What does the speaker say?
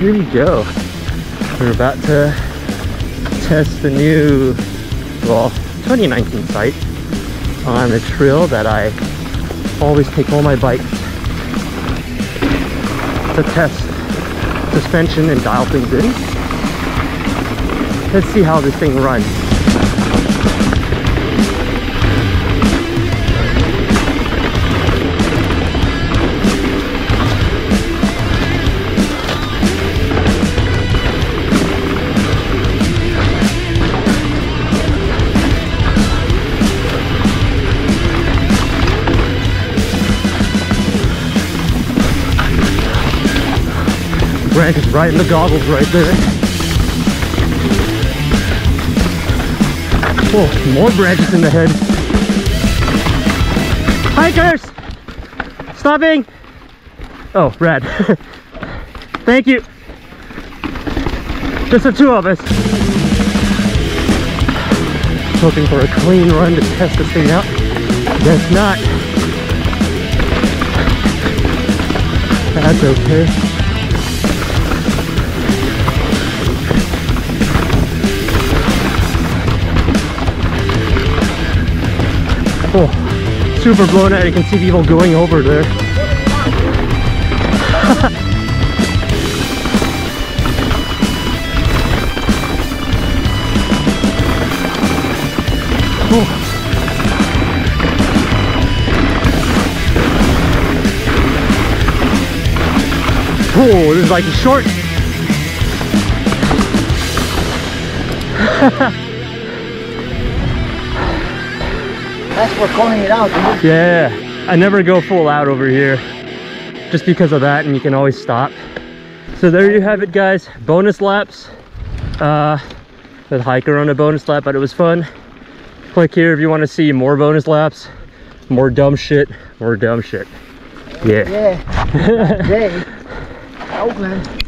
here we go. We're about to test the new, well, 2019 Sight on the trail that I always take all my bikes to test suspension and dial things in. Let's see how this thing runs. Branch is right in the goggles right there. Oh, more branches in the head. Hikers! Stopping! Oh, rad. Thank you. Just the two of us. Hoping for a clean run to test this thing out. Guess not. That's okay. Oh, super blown out. You can see people going over there. oh. Oh, this is like a short. That's for calling it out. Yeah, I never go full out over here just because of that and you can always stop. So there you have it guys, bonus laps. Uh, with hiker on a bonus lap, but it was fun. Click here if you want to see more bonus laps, more dumb shit, more dumb shit. Yeah. Yeah. Oakland.